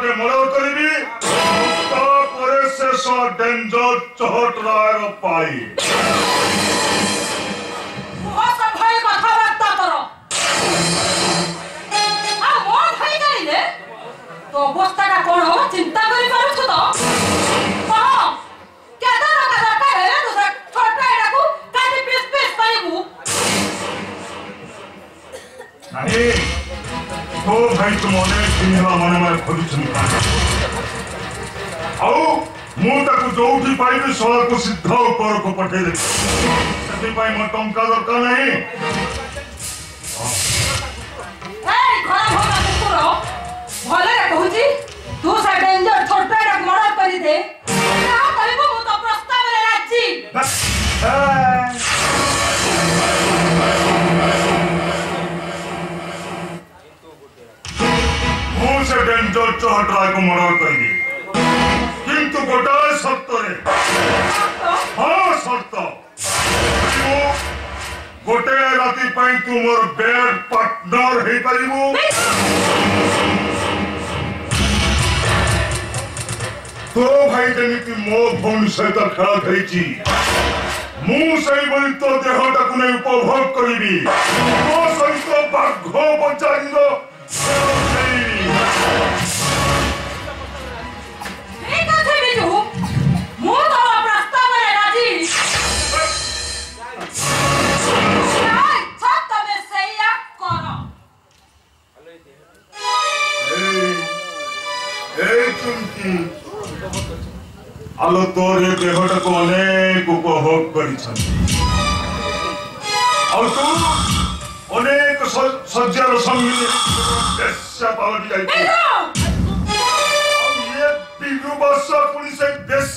ते मलाव करीबी तापरे से सा डेंजर चहट रायर पाई ଶଳାକୁ ସିଧା ଉପରକୁ ପଠେଇଦେବି ସେଥିପାଇଁ ମୋ ଟଙ୍କା ଦରକାର ନାହିଁ ଭଲରେ କହୁଛି ତୁ ସେ ଡେଞ୍ଜର ଛୋଟଟାକୁ ମର୍ଡର କରିଦେ ଯାହା କହିବୁ ମୁଁ ତ ପ୍ରସ୍ତାବରେ ରାଜି ମୁଁ ସେ ଡେଞ୍ଜର ଛୋଟଟାକୁ ମର୍ଡର କରିଦେବି କିନ୍ତୁ ଗୋଟାଏ ସର୍ତ୍ତରେ ହଁ ସର୍ତ୍ତ ଗୋଟେ ରାତି ପାଇଁ ତୁ ମୋର ବେଡ୍ ପାର୍ଟନର ହେଇପାରିବୁ ତୋ ଭାଇ ଯେମିତି ମୋ ଭଉଣୀ ସହିତ ଖେଳ ଖେଳିଛି ମୁଁ ସେଇଭଳି ତୋ ଦେହଟାକୁ ନେଇ ଉପଭୋଗ କରିବି ମୋ ସହିତ ବାଘ ପଚାରିବ দেহটাকে অনেক উপভোগ করেছেন ଆଉ ତୁ ଅନେକ ଶଯ୍ୟାର ସଙ୍ଗୀନ ବେଶା ପାଲଟି ଯାଇଛି ବର୍ଷ ପୁଣି ସେ ବେଶ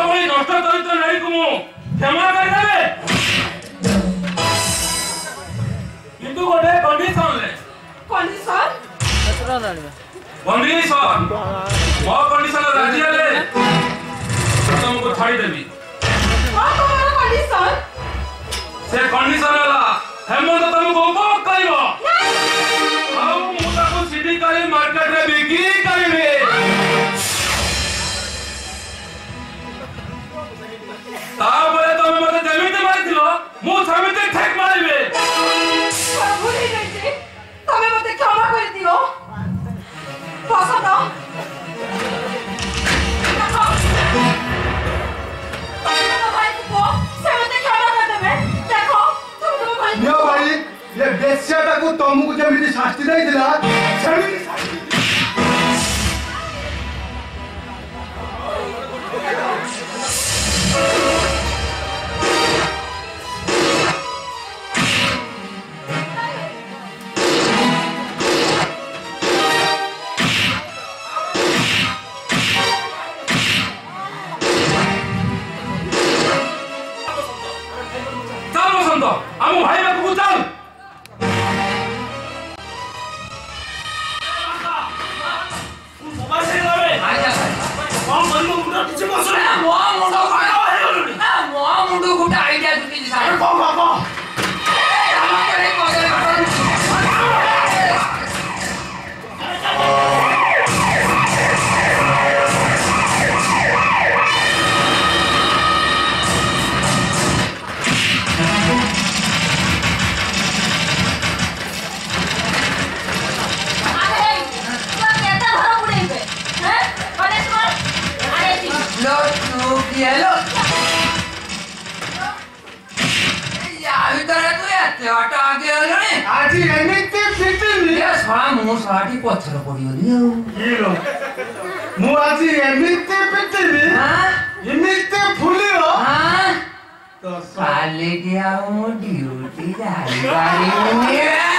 সবাই নষ্ট করিত নাই মু ক্ষমা করে কিন্তু গোটে কন্ডিশন রে কন্ডিশন কন্ডিশন মো কন্ডিশন রাজি হলে তোমাকে ছাড়ি দেবি সে কন্ডিশন হলা হেমন্ত তোমাকে উপভোগ করিব Muhtemelen tekme ଏବାଟା ଆଗେ ଗଲେଣି ଆଜି ଏମିତି ପିଟିଲି ଏ ମୁଁ ଶଳାଟି ପଥର ପଡ଼ିଗଲି ମୁଁ ଆଜି ଏମିତି ପିଟିଲି ଏମିତି ଫୁଲିବ କାଲିକି ଆଉ ମୁଁ ଡ୍ୟୁଟି ଯାଇପାରିବିନି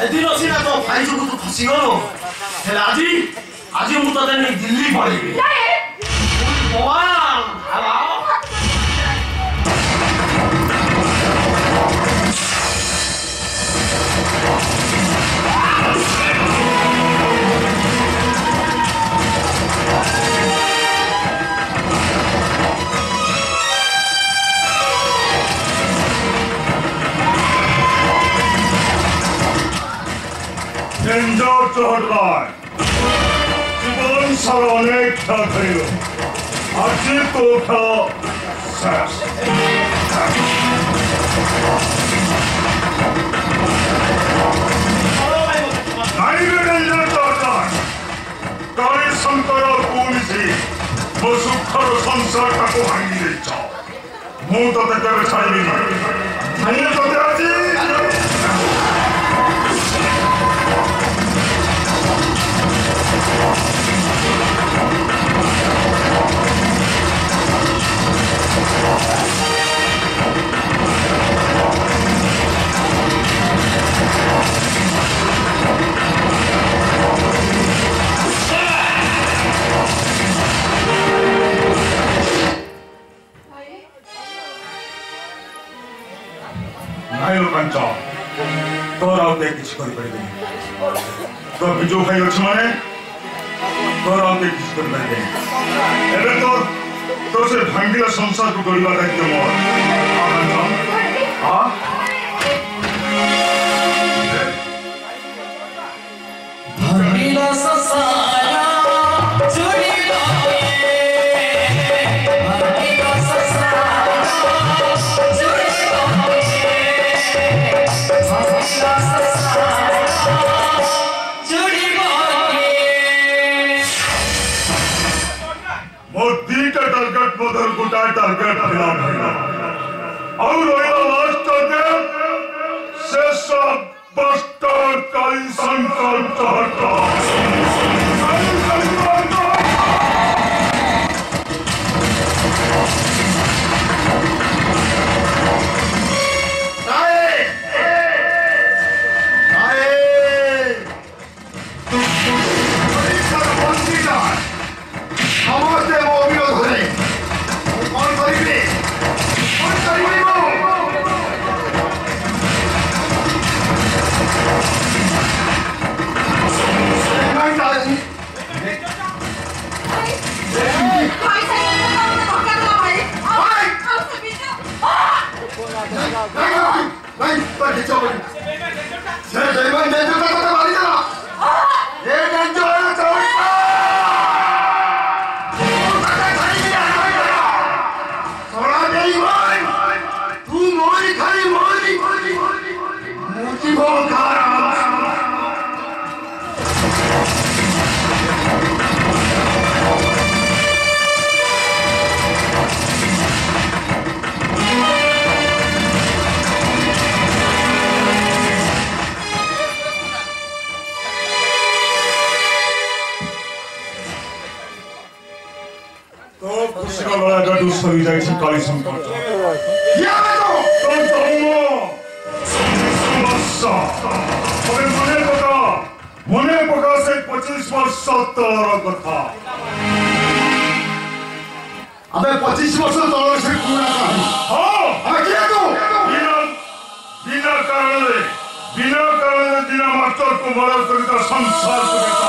ସେଦିନ ସିନା ତୋ ଭାଇ ଯୋଗୁଁ ତୁ ଫସିଗଲ ହେଲେ ଆଜି ଆଜି ମୁଁ ତତେ ନେଇ ଦିଲ୍ଲୀ ପଳେଇବି ବା 정말 뜨거운 사랑을 켜드리고 아침부터 섹스 나이를 날렸다 나의 손가락 보이지 머스카로 선사를 갖고 다니겠죠 모두 대결을 차리니 당연히 대하지 କରିପାରିବେ ତୋ ବିଜୁ ଭାଇ ଅଛୁ ମାନେ ତୋର ଆମେ କିଛି କରିପାରିବେ ଏବେ ତୋ ତୋ ସେ ଭାଙ୍ଗିଲା ସଂସାରକୁ ଗଢ଼ିବା ଦାୟିତ୍ୱ ମୋର बस्तर का संकल्प हटाओ Multiple 나가 두서 의자의 집까지 삼고 야마도 똥똥모 삼십삼 তবে মনে কথা মনে প্রকাশে পঁচিশ বর্ষ তলর কথা আমি পঁচিশ বর্ষ তলর সে কুড়া কাহি আমি কিন্তু বিনা কারণে বিনা কারণে দিনা মাত্র কুমার কবিতা সংসার কবিতা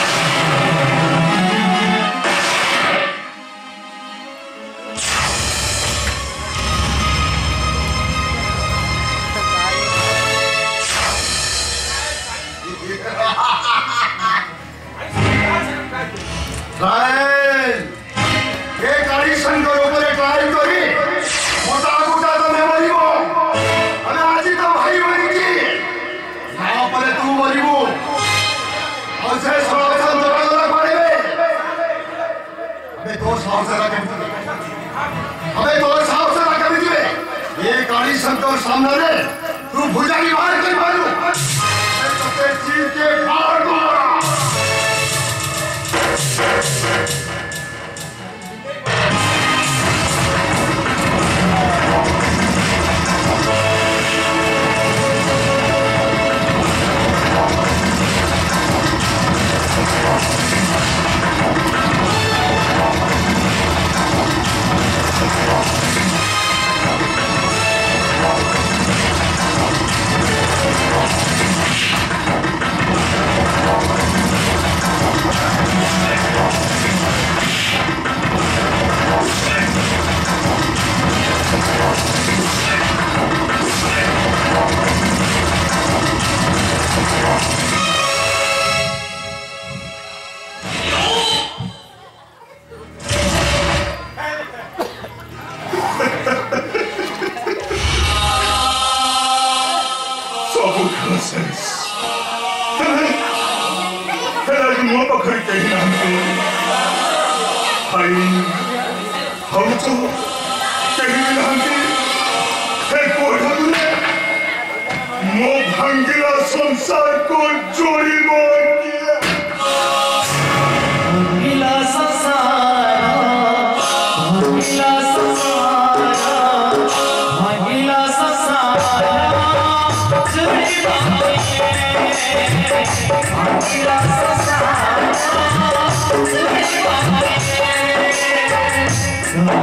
हमें दोष हाउसरा कमिटी में हमें ये गाड़ी संतोष सामने तू भुजा की मार कर मारू तो चीज के कार मार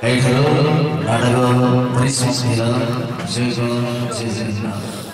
Hey, hello, Radhago, Prince Mishra, Jai Jai Jai Jai Jai